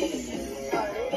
Aê.